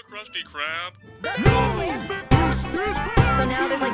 the Krusty Krab? No! So now there's like.